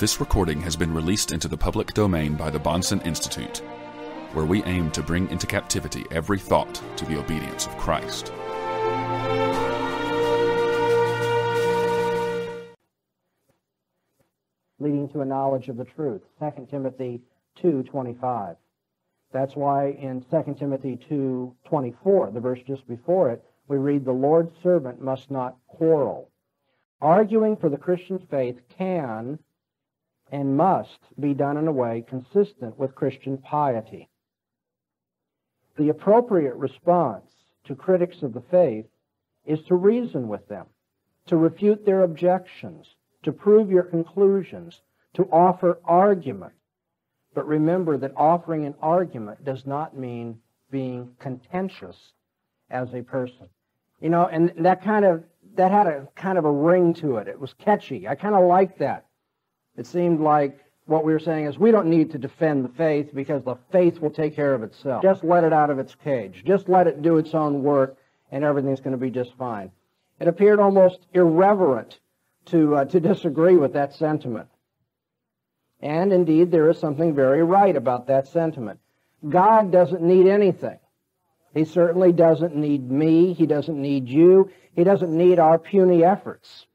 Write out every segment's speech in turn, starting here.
This recording has been released into the public domain by the Bahnsen Institute, where we aim to bring into captivity every thought to the obedience of Christ. leading to a knowledge of the truth. 2 Timothy 2:25. That's why in 2 Timothy 2:24, the verse just before it, we read the Lord's servant must not quarrel. Arguing for the Christian faith can and must be done in a way consistent with Christian piety. The appropriate response to critics of the faith is to reason with them, to refute their objections, to prove your conclusions, to offer argument. But remember that offering an argument does not mean being contentious as a person. You know, and that kind of that had a kind of a ring to it. It was catchy. I kind of liked that. It seemed like what we were saying is we don't need to defend the faith because the faith will take care of itself. Just let it out of its cage. Just let it do its own work and everything's going to be just fine. It appeared almost irreverent to, uh, to disagree with that sentiment. And indeed, there is something very right about that sentiment. God doesn't need anything. He certainly doesn't need me. He doesn't need you. He doesn't need our puny efforts.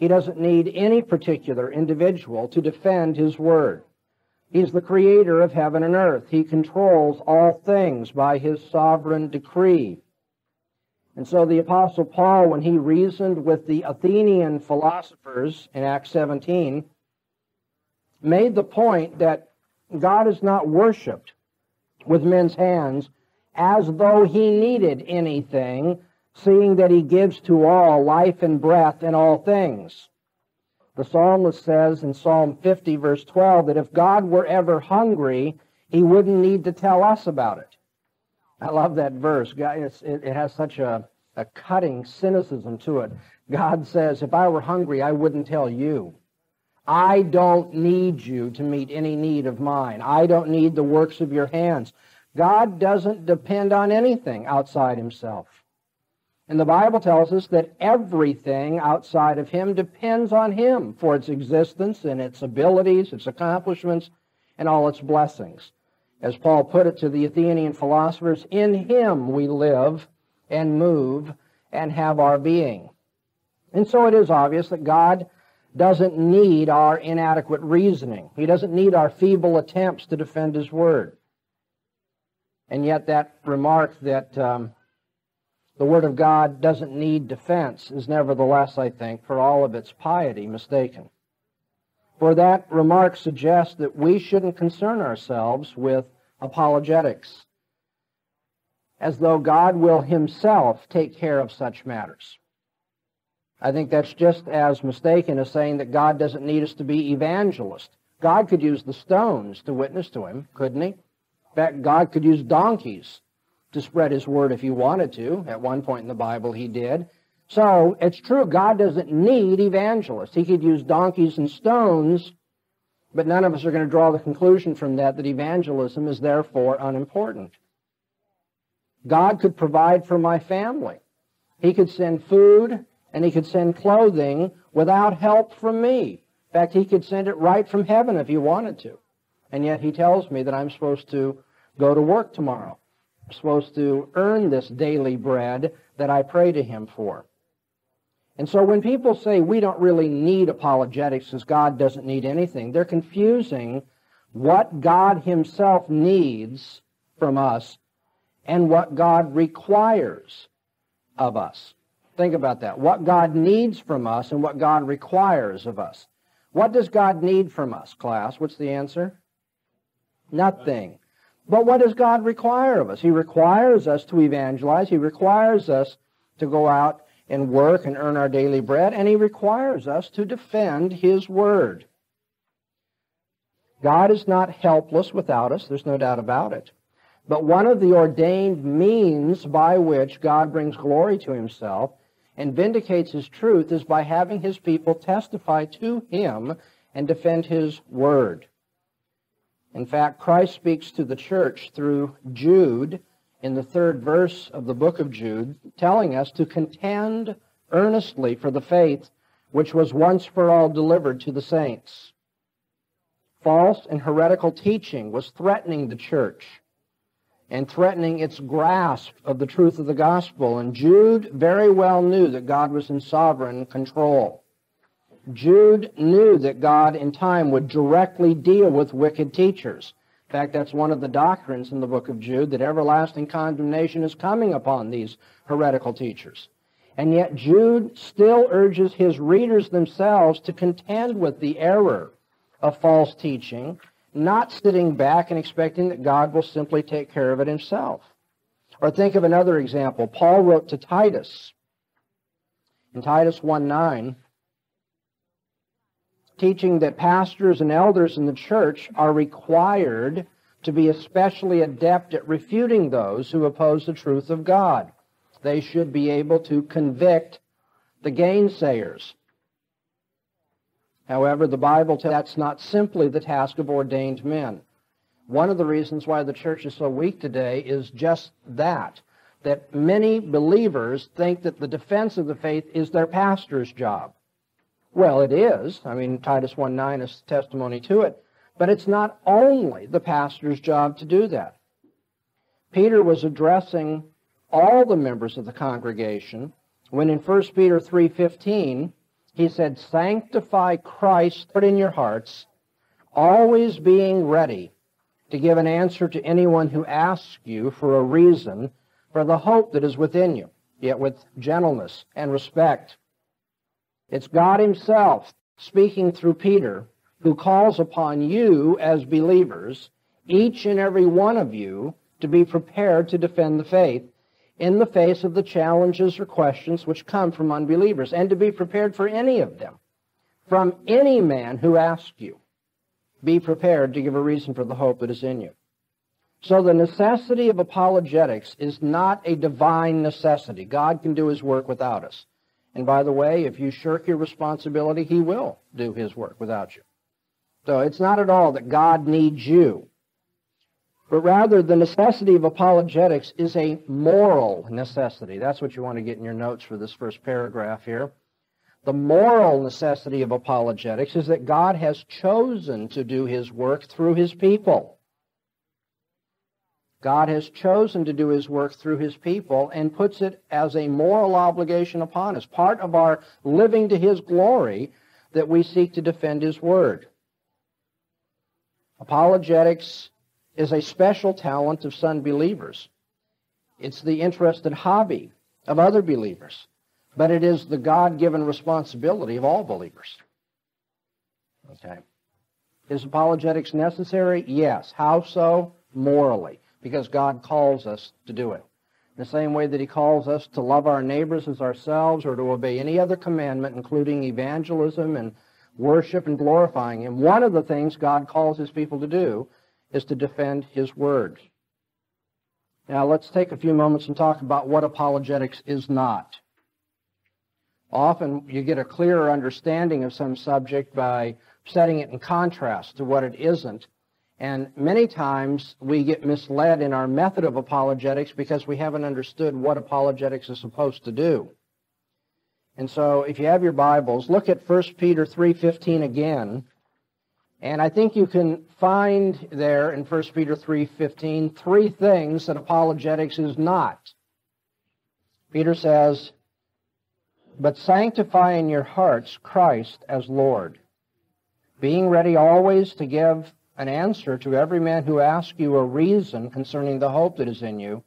He doesn't need any particular individual to defend His Word. He's the creator of heaven and earth. He controls all things by His sovereign decree. And so the Apostle Paul, when he reasoned with the Athenian philosophers in Acts 17, made the point that God is not worshiped with men's hands as though he needed anything, seeing that he gives to all life and breath in all things. The psalmist says in Psalm 50, verse 12, that if God were ever hungry, he wouldn't need to tell us about it. I love that verse. It, has such a, a cutting cynicism to it. God says, if I were hungry, I wouldn't tell you. I don't need you to meet any need of mine. I don't need the works of your hands. God doesn't depend on anything outside himself. And the Bible tells us that everything outside of him depends on him for its existence and its abilities, its accomplishments, and all its blessings. As Paul put it to the Athenian philosophers, in him we live and move and have our being. And so it is obvious that God doesn't need our inadequate reasoning. He doesn't need our feeble attempts to defend his word. And yet, that remark that um, the Word of God doesn't need defense is nevertheless, I think, for all of its piety, mistaken. For that remark suggests that we shouldn't concern ourselves with apologetics, as though God will Himself take care of such matters. I think that's just as mistaken as saying that God doesn't need us to be evangelists. God could use the stones to witness to Him, couldn't He? In fact, God could use donkeys to spread his word if he wanted to. At one point in the Bible, he did. So it's true, God doesn't need evangelists. He could use donkeys and stones, but none of us are going to draw the conclusion from that that evangelism is therefore unimportant. God could provide for my family. He could send food and he could send clothing without help from me. In fact, he could send it right from heaven if he wanted to. And yet he tells me that I'm supposed to go to work tomorrow. Supposed to earn this daily bread that I pray to him for. And so when people say we don't really need apologetics because God doesn't need anything, they're confusing what God himself needs from us and what God requires of us. Think about that. What God needs from us and what God requires of us. What does God need from us, class? What's the answer? Nothing. But what does God require of us? He requires us to evangelize. He requires us to go out and work and earn our daily bread. And He requires us to defend His Word. God is not helpless without us. There's no doubt about it. But one of the ordained means by which God brings glory to Himself and vindicates His truth is by having His people testify to Him and defend His Word. In fact, Christ speaks to the church through Jude in the third verse of the book of Jude, telling us to contend earnestly for the faith which was once for all delivered to the saints. false and heretical teaching was threatening the church and threatening its grasp of the truth of the gospel. And Jude very well knew that God was in sovereign control. Jude knew that God in time would directly deal with wicked teachers. In fact, that's one of the doctrines in the book of Jude, that everlasting condemnation is coming upon these heretical teachers. And yet Jude still urges his readers themselves to contend with the error of false teaching not sitting back and expecting that God will simply take care of it himself. Or think of another example. Paul wrote to Titus in Titus 1 9, teaching that pastors and elders in the church are required to be especially adept at refuting those who oppose the truth of God. They should be able to convict the gainsayers. However, the Bible tells that's not simply the task of ordained men. One of the reasons why the church is so weak today is just that, that many believers think that the defense of the faith is their pastor's job. Well, it is. I mean, Titus 1 9 is testimony to it. But it's not only the pastor's job to do that. Peter was addressing all the members of the congregation when in 1 Peter 3.15 he said, Sanctify Christ in your hearts, always being ready to give an answer to anyone who asks you for a reason for the hope that is within you, yet with gentleness and respect. It's God Himself speaking through Peter who calls upon you as believers, each and every one of you, to be prepared to defend the faith in the face of the challenges or questions which come from unbelievers, and to be prepared for any of them. From any man who asks you, be prepared to give a reason for the hope that is in you. So the necessity of apologetics is not a divine necessity. God can do his work without us. And by the way, if you shirk your responsibility, he will do his work without you. So it's not at all that God needs you but rather the necessity of apologetics is a moral necessity. That's what you want to get in your notes for this first paragraph here. The moral necessity of apologetics is that God has chosen to do his work through his people. God has chosen to do his work through his people and puts it as a moral obligation upon us, part of our living to his glory that we seek to defend his word. Apologetics is a special talent of some believers. It's the interested hobby of other believers. But it is the God given responsibility of all believers. Okay. Is apologetics necessary? Yes. How so? Morally. Because God calls us to do it. The same way that He calls us to love our neighbors as ourselves or to obey any other commandment, including evangelism and worship and glorifying Him. One of the things God calls His people to do is to defend his word. Now let's take a few moments and talk about what apologetics is not. Often you get a clearer understanding of some subject by setting it in contrast to what it isn't. And many times we get misled in our method of apologetics because we haven't understood what apologetics is supposed to do. And so if you have your Bibles, look at 1 Peter 3:15 again. And I think you can find there in 1 Peter 3:15 three things that apologetics is not. Peter says, "But sanctify in your hearts Christ as Lord, being ready always to give an answer to every man who asks you a reason concerning the hope that is in you,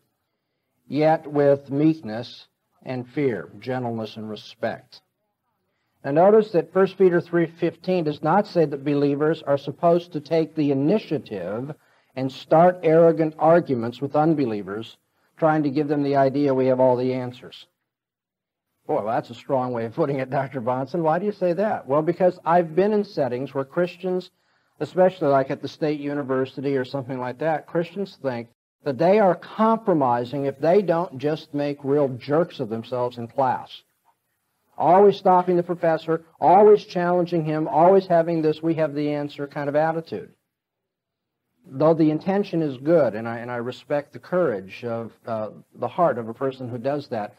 yet with meekness and fear, gentleness and respect." Now notice that 1 Peter 3.15 does not say that believers are supposed to take the initiative and start arrogant arguments with unbelievers, trying to give them the idea we have all the answers. Boy, well, that's a strong way of putting it, Dr. Bahnsen. Why do you say that? Well, because I've been in settings where Christians, especially like at the state university or something like that, Christians think that they are compromising if they don't just make real jerks of themselves in class always stopping the professor, always challenging him, always having this we have the answer kind of attitude. Though the intention is good, and I, and I respect the courage of uh, the heart of a person who does that,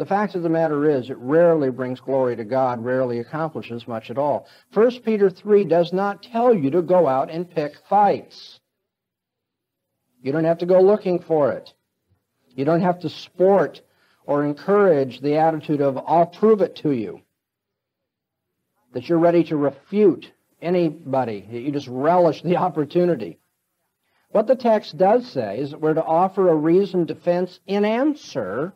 The fact of the matter is, it rarely brings glory to God, rarely accomplishes much at all. 1 Peter 3 does not tell you to go out and pick fights. You don't have to go looking for it. You don't have to sport or encourage the attitude of, I'll prove it to you. That you're ready to refute anybody. You just relish the opportunity. What the text does say is that we're to offer a reasoned defense in answer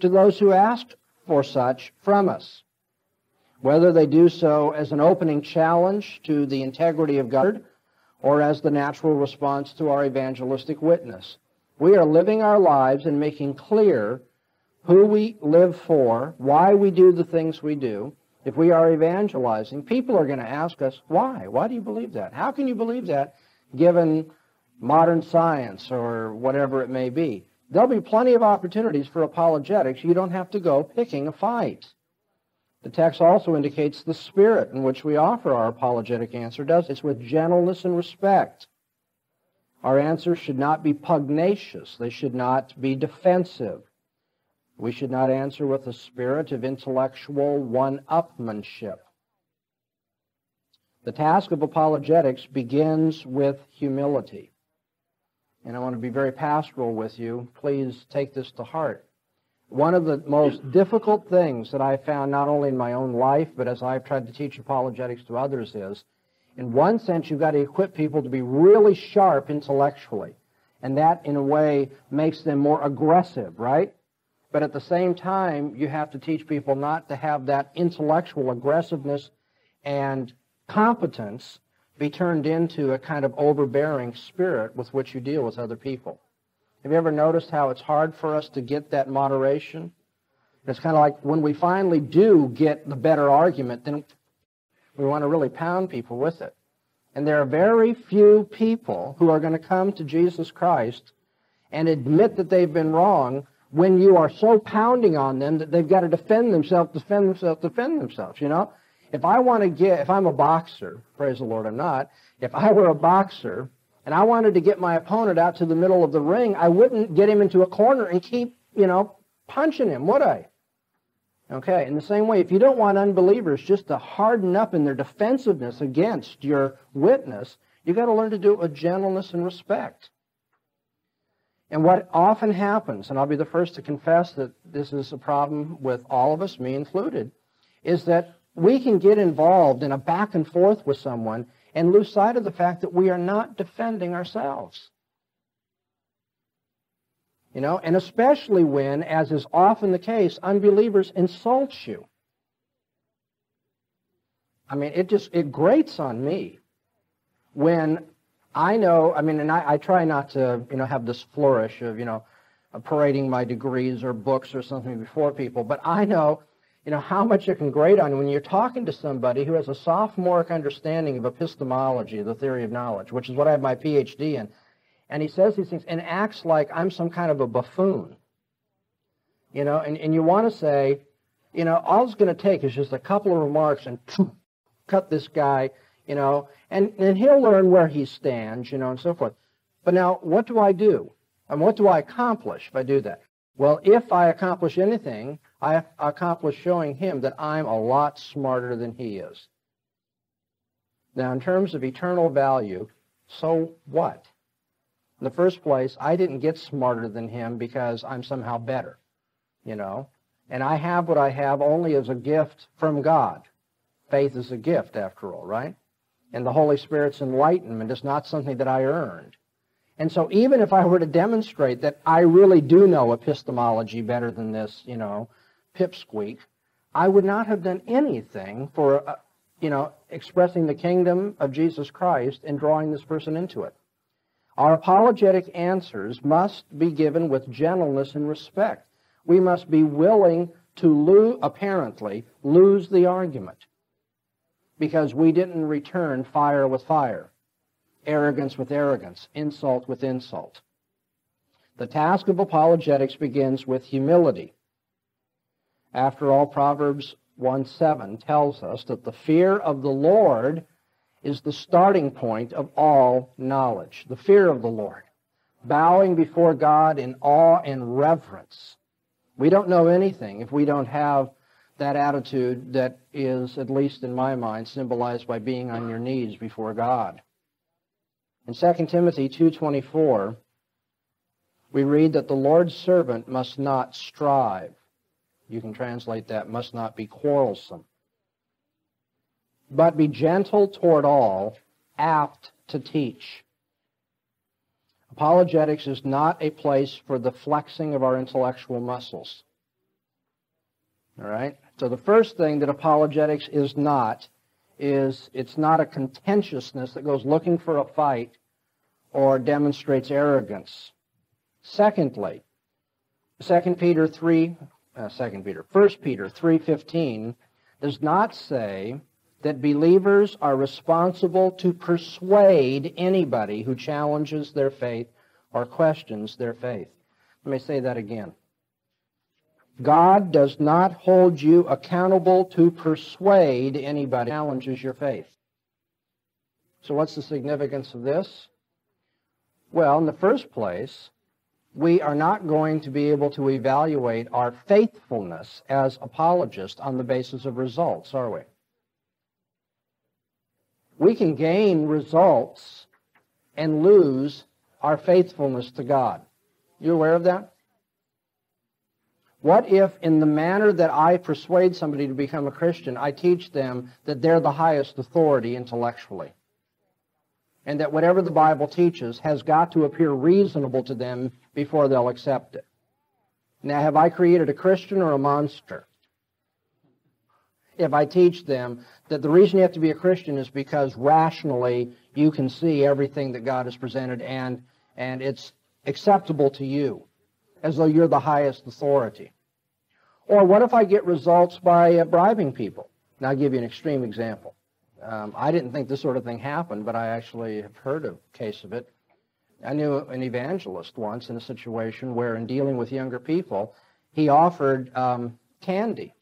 to those who ask for such from us. Whether they do so as an opening challenge to the integrity of God or as the natural response to our evangelistic witness. We are living our lives and making clear who we live for, why we do the things we do. If we are evangelizing, people are going to ask us, why? Why do you believe that? How can you believe that given modern science or whatever it may be? There'll be plenty of opportunities for apologetics. You don't have to go picking a fight. The text also indicates the spirit in which we offer our apologetic answer does. It's with gentleness and respect. Our answers should not be pugnacious. They should not be defensive. We should not answer with a spirit of intellectual one-upmanship. The task of apologetics begins with humility and I want to be very pastoral with you. Please take this to heart. One of the most difficult things that I found not only in my own life, but as I've tried to teach apologetics to others is, in one sense, you've got to equip people to be really sharp intellectually. And that, in a way, makes them more aggressive, right? But at the same time, you have to teach people not to have that intellectual aggressiveness and competence be turned into a kind of overbearing spirit with which you deal with other people. Have you ever noticed how it's hard for us to get that moderation? It's kind of like when we finally do get the better argument, then we want to really pound people with it. And there are very few people who are going to come to Jesus Christ and admit that they've been wrong when you are so pounding on them that they've got to defend themselves, defend themselves, defend themselves, you know? If I want to get, if I'm a boxer, praise the Lord, I'm not. If I were a boxer and I wanted to get my opponent out to the middle of the ring, I wouldn't get him into a corner and keep, you know, punching him, would I? Okay, in the same way, if you don't want unbelievers just to harden up in their defensiveness against your witness, you've got to learn to do it with gentleness and respect. And what often happens, and I'll be the first to confess that this is a problem with all of us, me included, is that we can get involved in a back and forth with someone and lose sight of the fact that we are not defending ourselves. You know, and especially when, as is often the case, unbelievers insult you. I mean, it just, it grates on me when I know, I mean, and I, I try not to, you know, have this flourish of, you know, parading my degrees or books or something before people, but I know you know, how much it can grate on you when you're talking to somebody who has a sophomoric understanding of epistemology, the theory of knowledge, which is what I have my PhD in. And he says these things and acts like I'm some kind of a buffoon. You know, and, and you want to say, you know, all it's going to take is just a couple of remarks and cut this guy, you know, and, and he'll learn where he stands, you know, and so forth. But now, what do I do? And what do I accomplish if I do that? Well, if I accomplish anything, I accomplish showing him that I'm a lot smarter than he is. Now, in terms of eternal value, so what? In the first place, I didn't get smarter than him because I'm somehow better, you know. And I have what I have only as a gift from God. Faith is a gift, after all, right? And the Holy Spirit's enlightenment is not something that I earned. And so even if I were to demonstrate that I really do know epistemology better than this, you know, pipsqueak, I would not have done anything for, uh, you know, expressing the kingdom of Jesus Christ and drawing this person into it. Our apologetic answers must be given with gentleness and respect. We must be willing to lose, apparently, lose the argument because we didn't return fire with fire, arrogance with arrogance, insult with insult. The task of apologetics begins with humility. After all, Proverbs 1 7 tells us that the fear of the Lord is the starting point of all knowledge. The fear of the Lord. Bowing before God in awe and reverence. We don't know anything if we don't have that attitude that is, at least in my mind, symbolized by being on your knees before God. In 2 Timothy 2.24, we read that the Lord's servant must not strive. You can translate that, must not be quarrelsome. But be gentle toward all, apt to teach. Apologetics is not a place for the flexing of our intellectual muscles. All right? So the first thing that apologetics is not is it's not a contentiousness that goes looking for a fight or demonstrates arrogance. Secondly, 2 Peter 3, uh, 2 Peter, 1 Peter 3.15 does not say that believers are responsible to persuade anybody who challenges their faith or questions their faith. Let me say that again. God does not hold you accountable to persuade anybody who challenges your faith. So what's the significance of this? Well, in the first place, we are not going to be able to evaluate our faithfulness as apologists on the basis of results, are we? We can gain results and lose our faithfulness to God. You aware of that? What if, in the manner that I persuade somebody to become a Christian, I teach them that they're the highest authority intellectually? And that whatever the Bible teaches has got to appear reasonable to them before they'll accept it. Now, have I created a Christian or a monster? If I teach them that the reason you have to be a Christian is because rationally you can see everything that God has presented and, and it's acceptable to you as though you're the highest authority. Or what if I get results by uh, bribing people? Now, I'll give you an extreme example. Um, I didn't think this sort of thing happened, but I actually have heard of a case of it. I knew an evangelist once in a situation where, in dealing with younger people, he offered um, candy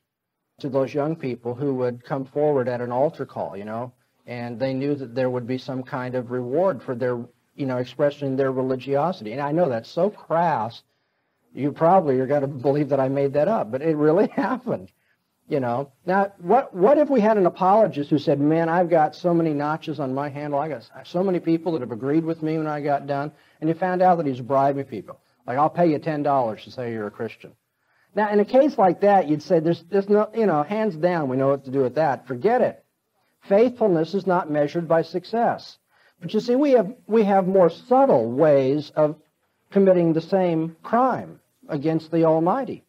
to those young people who would come forward at an altar call, you know, and they knew that there would be some kind of reward for their, you know, expressing their religiosity. And I know that's so crass you probably are going to believe that I made that up, but it really happened. You know. Now, what what if we had an apologist who said, "Man, I've got so many notches on my handle. I got so many people that have agreed with me when I got done," and you found out that he's bribing people. Like, I'll pay you ten dollars to say you're a Christian. Now, in a case like that, you'd say, "There's there's no, you know, hands down, we know what to do with that. Forget it. Faithfulness is not measured by success." But you see, we have we have more subtle ways of committing the same crime against the Almighty.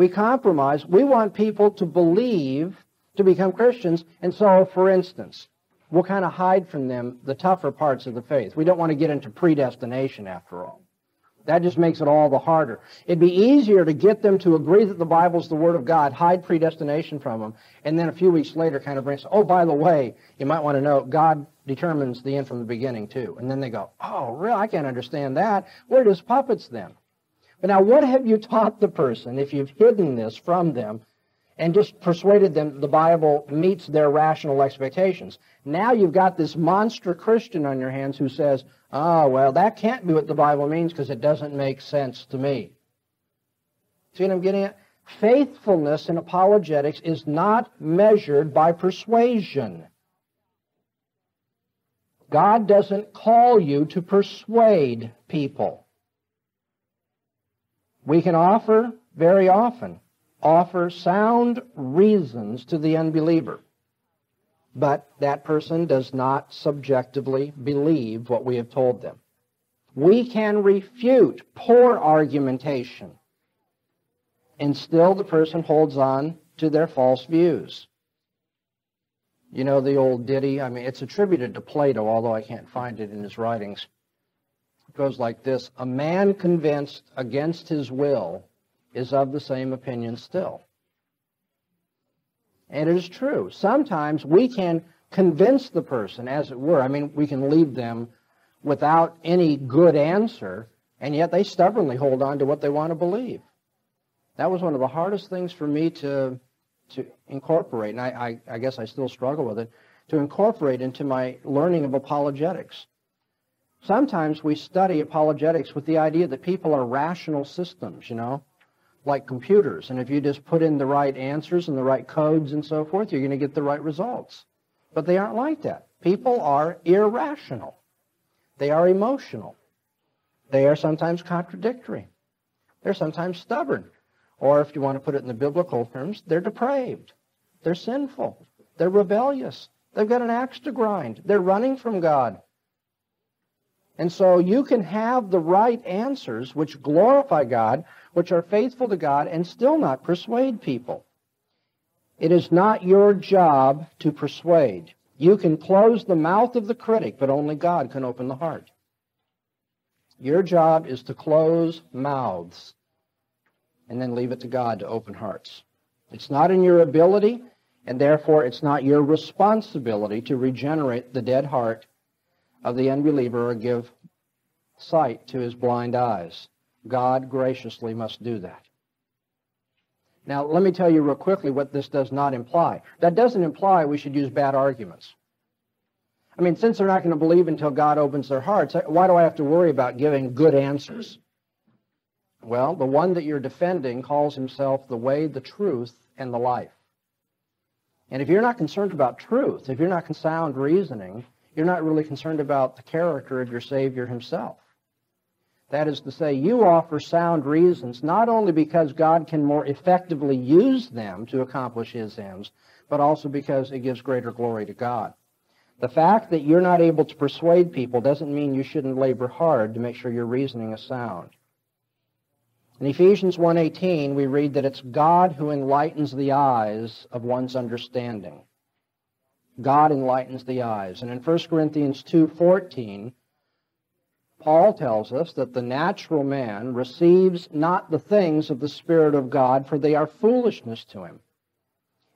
We compromise. We want people to believe to become Christians, and so, for instance, we'll kind of hide from them the tougher parts of the faith. We don't want to get into predestination, after all. That just makes it all the harder. It'd be easier to get them to agree that the Bible's the Word of God, hide predestination from them, and then a few weeks later kind of bring, oh, by the way, you might want to know, God determines the end from the beginning, too. And then they go, oh, really? I can't understand that. Where does puppets then? But now, what have you taught the person if you've hidden this from them and just persuaded them the Bible meets their rational expectations? Now you've got this monster Christian on your hands who says, oh, well, that can't be what the Bible means because it doesn't make sense to me. See what I'm getting at? Faithfulness in apologetics is not measured by persuasion. God doesn't call you to persuade people. We can offer, very often, offer sound reasons to the unbeliever. But that person does not subjectively believe what we have told them. We can refute poor argumentation, and still the person holds on to their false views. You know the old ditty? I mean, it's attributed to Plato, although I can't find it in his writings. Goes like this A man convinced against his will is of the same opinion still. And it is true. Sometimes we can convince the person, as it were. I mean, we can leave them without any good answer, and yet they stubbornly hold on to what they want to believe. That was one of the hardest things for me to, to incorporate, and I, I, I guess I still struggle with it, to incorporate into my learning of apologetics. Sometimes we study apologetics with the idea that people are rational systems, you know. like computers. And if you just put in the right answers and the right codes and so forth, you're going to get the right results. But they aren't like that. People are irrational. They are emotional. They are sometimes contradictory. They're sometimes stubborn. Or if you want to put it in the biblical terms, they're depraved. They're sinful. They're rebellious. They've got an axe to grind. They're running from God. And so you can have the right answers which glorify God, which are faithful to God, and still not persuade people. It is not your job to persuade. You can close the mouth of the critic, but only God can open the heart. Your job is to close mouths and then leave it to God to open hearts. It's not in your ability, and therefore it's not your responsibility to regenerate the dead heart of the unbeliever or give sight to his blind eyes. God graciously must do that. Now, let me tell you real quickly what this does not imply. That doesn't imply we should use bad arguments. I mean, since they're not going to believe until God opens their hearts, why do I have to worry about giving good answers? Well, the one that you're defending calls himself the way, the truth, and the life. And if you're not concerned about truth, if you're not sound reasoning, you're not really concerned about the character of your Savior himself. That is to say, you offer sound reasons not only because God can more effectively use them to accomplish his ends, but also because it gives greater glory to God. The fact that you're not able to persuade people doesn't mean you shouldn't labor hard to make sure your reasoning is sound. In Ephesians 1:18 we read that it's God who enlightens the eyes of one's understanding. God enlightens the eyes. And in 1 Corinthians 2:14 Paul tells us that the natural man receives not the things of the spirit of God for they are foolishness to him.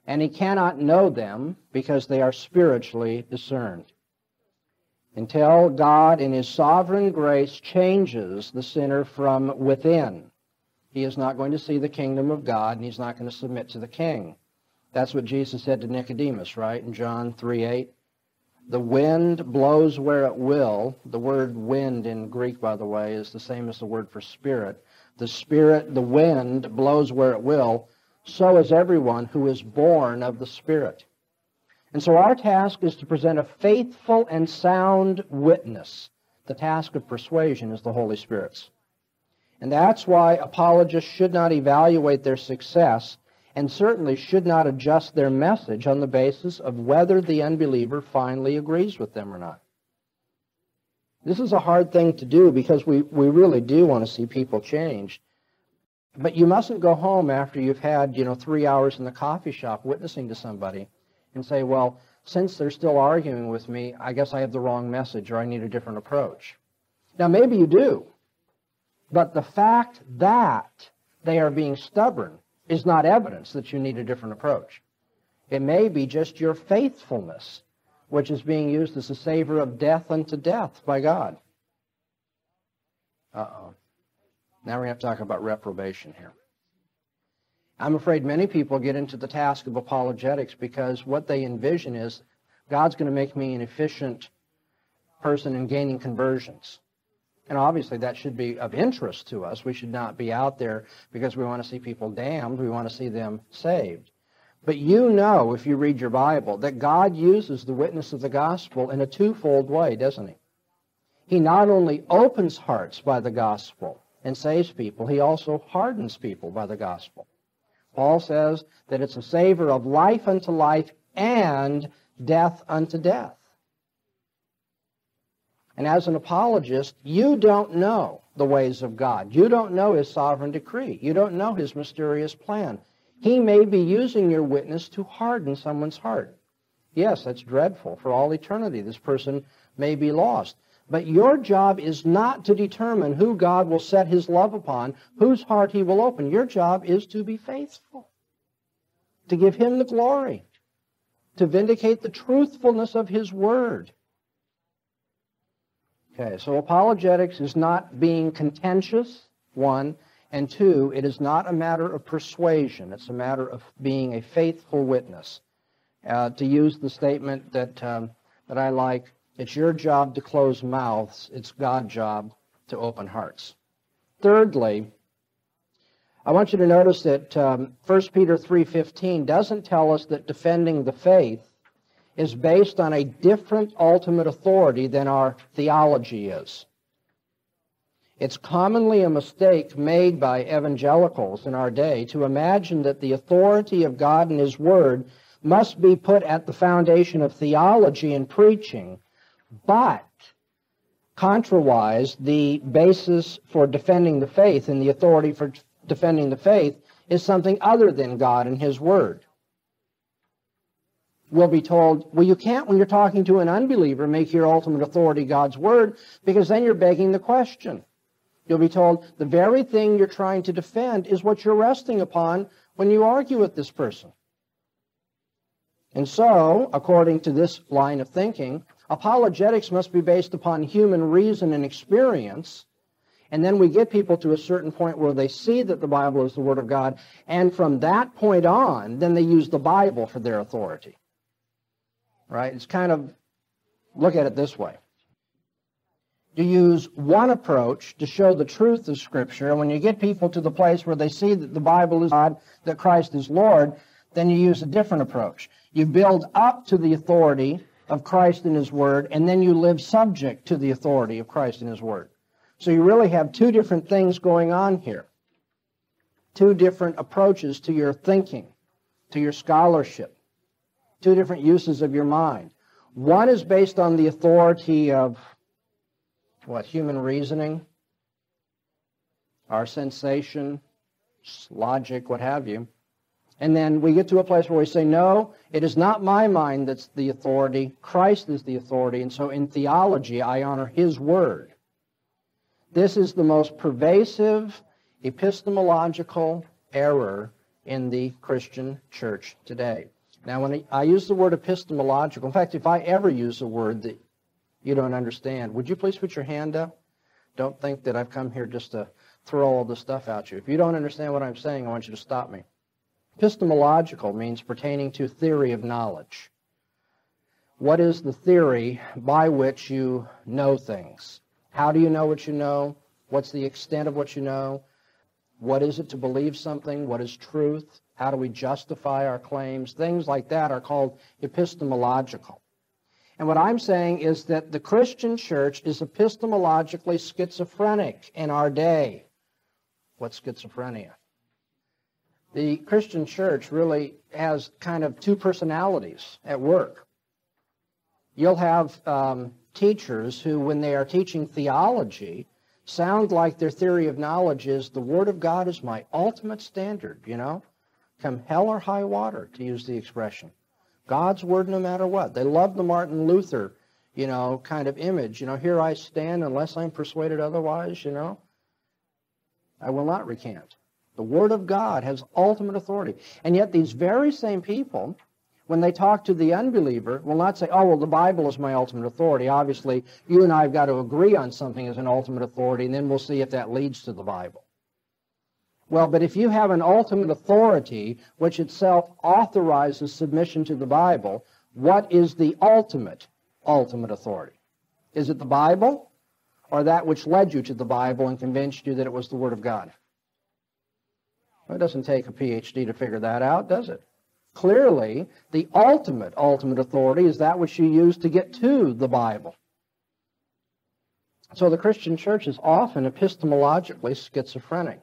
And he cannot know them because they are spiritually discerned. Until God in his sovereign grace changes the sinner from within he is not going to see the kingdom of God, and he's not going to submit to the king. That's what Jesus said to Nicodemus, right, in John 3 8. The wind blows where it will. The word wind in Greek, by the way, is the same as the word for spirit. The spirit, the wind blows where it will. So is everyone who is born of the Spirit. And so our task is to present a faithful and sound witness. The task of persuasion is the Holy Spirit's. And that's why apologists should not evaluate their success and certainly should not adjust their message on the basis of whether the unbeliever finally agrees with them or not. This is a hard thing to do because we, we really do want to see people change. But you mustn't go home after you've had, you know, three hours in the coffee shop witnessing to somebody and say, well, since they're still arguing with me, I guess I have the wrong message or I need a different approach. Now, maybe you do. But the fact that they are being stubborn is not evidence that you need a different approach. It may be just your faithfulness, which is being used as a savor of death unto death by God. Uh-oh. Now we have to talk about reprobation here. I'm afraid many people get into the task of apologetics because what they envision is God's going to make me an efficient person in gaining conversions. And obviously, that should be of interest to us. We should not be out there because we want to see people damned. We want to see them saved. But you know, if you read your Bible, that God uses the witness of the gospel in a twofold way, doesn't he? He not only opens hearts by the gospel and saves people, he also hardens people by the gospel. Paul says that it's a savor of life unto life and death unto death. And as an apologist, you don't know the ways of God. You don't know his sovereign decree. You don't know his mysterious plan. He may be using your witness to harden someone's heart. Yes, that's dreadful. For all eternity, this person may be lost. But your job is not to determine who God will set his love upon, whose heart he will open. Your job is to be faithful, to give him the glory, to vindicate the truthfulness of his word. Okay, so apologetics is not being contentious, one, and two, it is not a matter of persuasion. It's a matter of being a faithful witness. Uh, to use the statement that, um, that I like, it's your job to close mouths. It's God's job to open hearts. Thirdly, I want you to notice that um, 1 Peter 3.15 doesn't tell us that defending the faith is based on a different ultimate authority than our theology is. It's commonly a mistake made by evangelicals in our day to imagine that the authority of God and His Word must be put at the foundation of theology and preaching, but contrawise, the basis for defending the faith and the authority for defending the faith is something other than God and His Word. We'll be told, well, you can't, when you're talking to an unbeliever, make your ultimate authority God's Word, because then you're begging the question. You'll be told, the very thing you're trying to defend is what you're resting upon when you argue with this person. And so, according to this line of thinking, apologetics must be based upon human reason and experience and then we get people to a certain point where they see that the Bible is the Word of God. And from that point on, then they use the Bible for their authority. Right? It's kind of, look at it this way. You use one approach to show the truth of Scripture. And when you get people to the place where they see that the Bible is God, that Christ is Lord, then you use a different approach. You build up to the authority of Christ and His Word, and then you live subject to the authority of Christ and His Word. So you really have two different things going on here. Two different approaches to your thinking, to your scholarship, two different uses of your mind. One is based on the authority of what, human reasoning, our sensation, logic, what have you. And then we get to a place where we say, no, it is not my mind that's the authority. Christ is the authority. And so in theology, I honor his word. This is the most pervasive epistemological error in the Christian church today. Now, when I use the word epistemological, in fact, if I ever use a word that you don't understand, would you please put your hand up? Don't think that I've come here just to throw all this stuff at you. If you don't understand what I'm saying, I want you to stop me. Epistemological means pertaining to theory of knowledge. What is the theory by which you know things? How do you know what you know? What's the extent of what you know? What is it to believe something? What is truth? How do we justify our claims? Things like that are called epistemological. And what I'm saying is that the Christian church is epistemologically schizophrenic in our day. What's schizophrenia? The Christian church really has kind of two personalities at work. You'll have um, teachers who, when they are teaching theology, sound like their theory of knowledge is the Word of God is my ultimate standard, you know? Come hell or high water, to use the expression. God's Word no matter what. They love the Martin Luther, you know, kind of image. You know, here I stand unless I'm persuaded otherwise, you know? I will not recant. The Word of God has ultimate authority. And yet these very same people when they talk to the unbeliever, will not say, oh, well, the Bible is my ultimate authority. Obviously, you and I have got to agree on something as an ultimate authority, and then we'll see if that leads to the Bible. Well, but if you have an ultimate authority which itself authorizes submission to the Bible, what is the ultimate, ultimate authority? Is it the Bible or that which led you to the Bible and convinced you that it was the Word of God? Well, it doesn't take a PhD to figure that out, does it? Clearly, the ultimate, ultimate authority is that which you use to get to the Bible. So the Christian church is often epistemologically schizophrenic.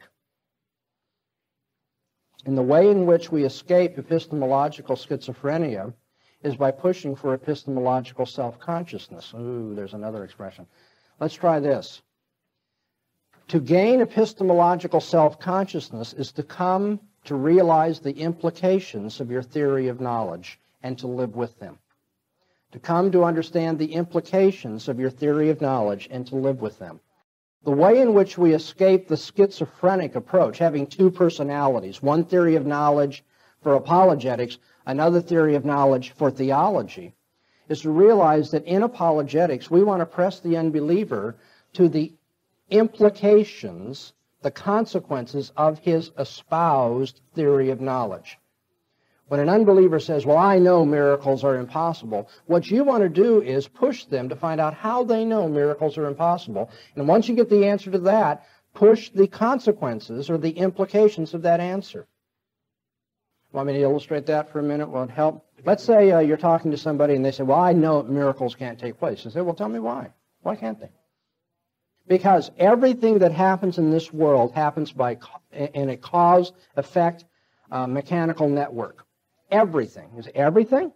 And the way in which we escape epistemological schizophrenia is by pushing for epistemological self-consciousness. Ooh, there's another expression. Let's try this. To gain epistemological self-consciousness is to come to realize the implications of your theory of knowledge and to live with them. To come to understand the implications of your theory of knowledge and to live with them. The way in which we escape the schizophrenic approach, having two personalities, one theory of knowledge for apologetics, another theory of knowledge for theology, is to realize that in apologetics, we want to press the unbeliever to the implications the consequences of his espoused theory of knowledge. When an unbeliever says, Well, I know miracles are impossible, what you want to do is push them to find out how they know miracles are impossible. And once you get the answer to that, push the consequences or the implications of that answer. Want me to illustrate that for a minute? Will it help? Let's say uh, you're talking to somebody and they say, Well, I know miracles can't take place. You say, Well, tell me why. Why can't they? Because everything that happens in this world happens by in a cause effect uh, mechanical network. Everything. Is everything?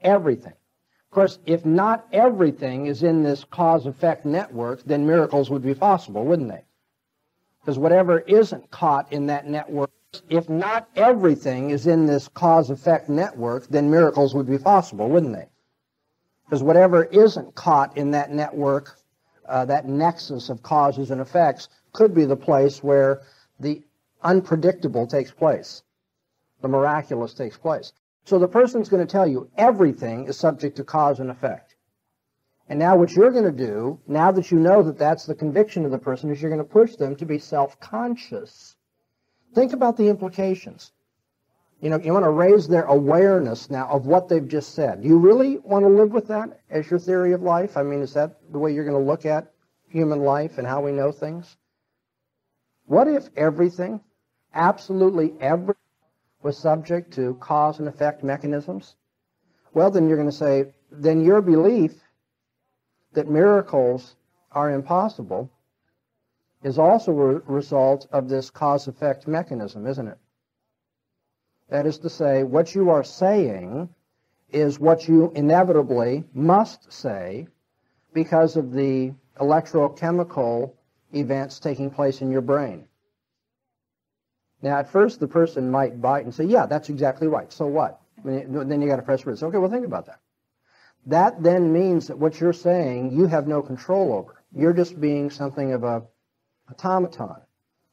Everything. Of course, if not everything is in this cause effect network, then miracles would be possible, wouldn't they? Because whatever isn't caught in that network, if not everything is in this cause effect network, then miracles would be possible, wouldn't they? Because whatever isn't caught in that network, uh, that nexus of causes and effects, could be the place where the unpredictable takes place, the miraculous takes place. So the person's going to tell you everything is subject to cause and effect. And now what you're going to do, now that you know that that's the conviction of the person, is you're going to push them to be self-conscious. Think about the implications. You know, you want to raise their awareness now of what they've just said. Do you really want to live with that as your theory of life? I mean, is that the way you're going to look at human life and how we know things? What if everything, absolutely everything, was subject to cause and effect mechanisms? Well, then you're going to say, then your belief that miracles are impossible is also a result of this cause effect mechanism, isn't it? That is to say, what you are saying is what you inevitably must say because of the electrochemical events taking place in your brain. Now, at first, the person might bite and say, Yeah, that's exactly right. So what? then you got to press release. Okay, well, think about that. That then means that what you're saying you have no control over. You're just being something of a automaton.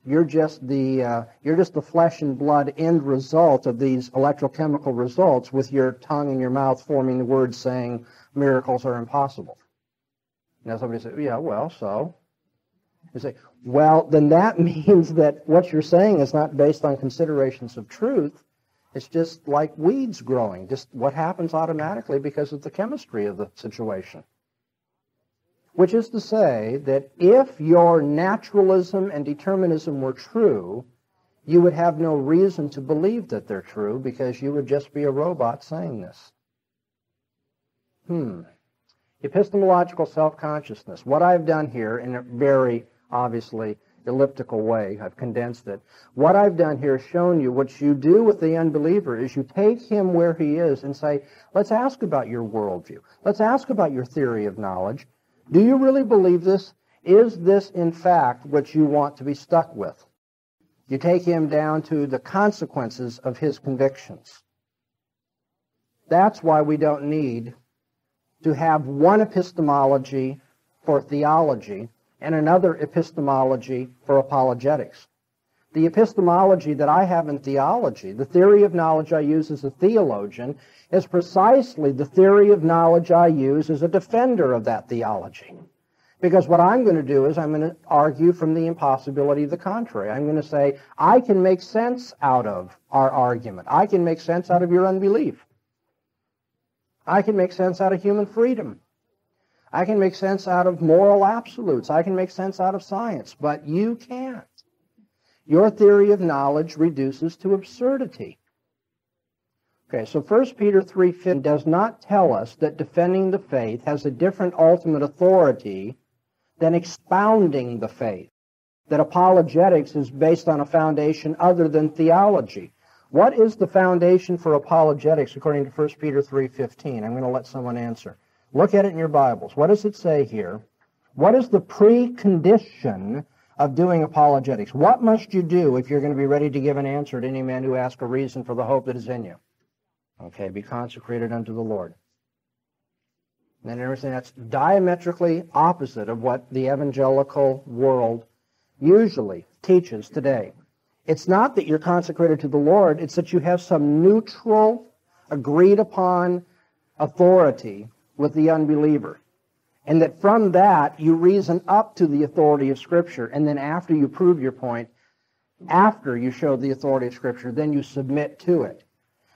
You're just the uh, you're just the flesh and blood end result of these electrochemical results, with your tongue and your mouth forming the words saying miracles are impossible. Now somebody says, "Yeah, well, so." You say, "Well, then that means that what you're saying is not based on considerations of truth. It's just like weeds growing, just what happens automatically because of the chemistry of the situation." Which is to say that if your naturalism and determinism were true, you would have no reason to believe that they're true because you would just be a robot saying this. Hmm. Epistemological self-consciousness. What I've done here in a very obviously elliptical way, I've condensed it. What I've done here is shown you what you do with the unbeliever is you take him where he is and say, let's ask about your worldview. Let's ask about your theory of knowledge. Do you really believe this? Is this, in fact, what you want to be stuck with? You take him down to the consequences of his convictions. That's why we don't need to have one epistemology for theology and another epistemology for apologetics. The epistemology that I have in theology, the theory of knowledge I use as a theologian, is precisely the theory of knowledge I use as a defender of that theology. Because what I'm going to do is I'm going to argue from the impossibility of the contrary. I'm going to say, I can make sense out of our argument. I can make sense out of your unbelief. I can make sense out of human freedom. I can make sense out of moral absolutes. I can make sense out of science. But you can't. Your theory of knowledge reduces to absurdity. Okay, so 1 Peter 3.15 does not tell us that defending the faith has a different ultimate authority than expounding the faith, that apologetics is based on a foundation other than theology. What is the foundation for apologetics according to 1 Peter 3.15? I'm going to let someone answer. Look at it in your Bibles. What does it say here? What is the precondition of doing apologetics. What must you do if you're going to be ready to give an answer to any man who asks a reason for the hope that is in you? Okay, be consecrated unto the Lord. And everything that's diametrically opposite of what the evangelical world usually teaches today. It's not that you're consecrated to the Lord, it's that you have some neutral, agreed upon authority with the unbeliever. And that from that, you reason up to the authority of Scripture. And then after you prove your point, after you show the authority of Scripture, then you submit to it.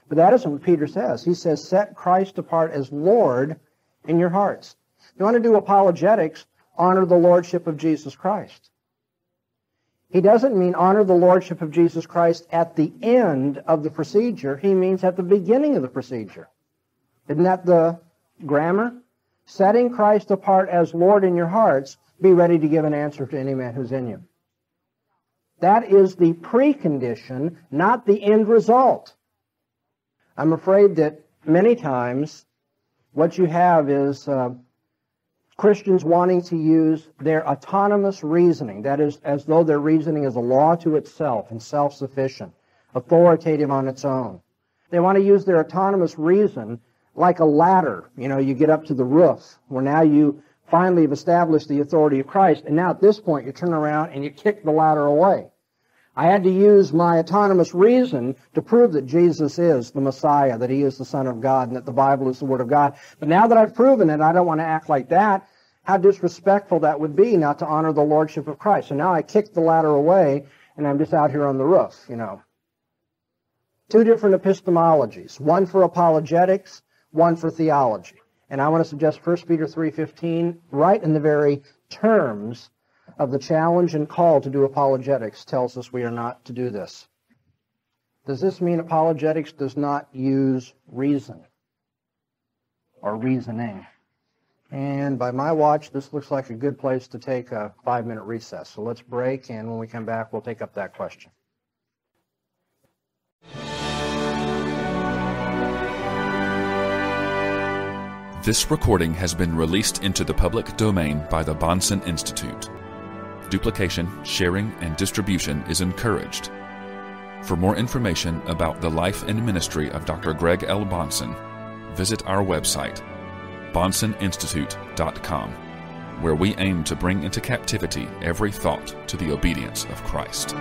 But that isn't what Peter says. He says, set Christ apart as Lord in your hearts. If you want to do apologetics, honor the Lordship of Jesus Christ. He doesn't mean honor the lordship of Jesus Christ at the end of the procedure. He means at the beginning of the procedure. Isn't that the grammar? Setting Christ apart as Lord in your hearts, be ready to give an answer to any man who's in you. That is the precondition, not the end result. I'm afraid that many times what you have is uh, Christians wanting to use their autonomous reasoning, that is, as though their reasoning is a law to itself and self sufficient, authoritative on its own. They want to use their autonomous reason like a ladder. You know, you get up to the roof, where now you finally have established the authority of Christ, and now at this point you turn around and you kick the ladder away. I had to use my autonomous reason to prove that Jesus is the Messiah, that he is the Son of God, and that the Bible is the Word of God. But now that I've proven it, I don't want to act like that. How disrespectful that would be not to honor the Lordship of Christ. So now I kick the ladder away, and I'm just out here on the roof, you know. Two different epistemologies, one for apologetics, one for theology. And I want to suggest 1 Peter 3.15, right in the very terms of the challenge and call to do apologetics tells us we are not to do this. Does this mean apologetics does not use reason or reasoning? And by my watch, this looks like a good place to take a five minute recess. So let's break, and when we come back, we'll take up that question. This recording has been released into the public domain by the Bahnsen Institute duplication, sharing, and distribution is encouraged. For more information about the life and ministry of Dr. Greg L. Bahnsen, visit our website, bahnseninstitute.com, where we aim to bring into captivity every thought to the obedience of Christ.